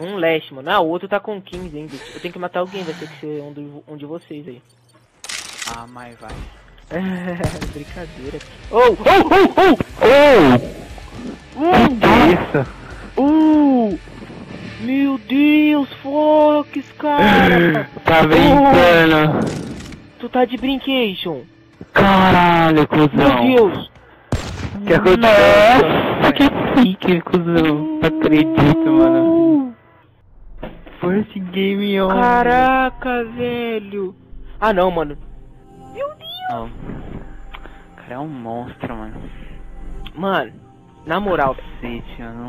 Um leste, mano. Ah, o outro tá com 15 ainda. Eu tenho que matar alguém, vai ter que ser um de, um de vocês aí. Ah, mas vai. Brincadeira. Oh, oh, oh, oh! Uh, que isso? Uh! Meu Deus, Fox, cara! Tá brincando? Tu tá de brincation. Caralho, cuzão. Meu Deus! Que aconteceu? Nossa, que pique, cuzão. Não acredito, mano. First game on. Caraca, velho! Ah não, mano. Não. O cara é um monstro, mano. Mano, na moral, Cacete, mano.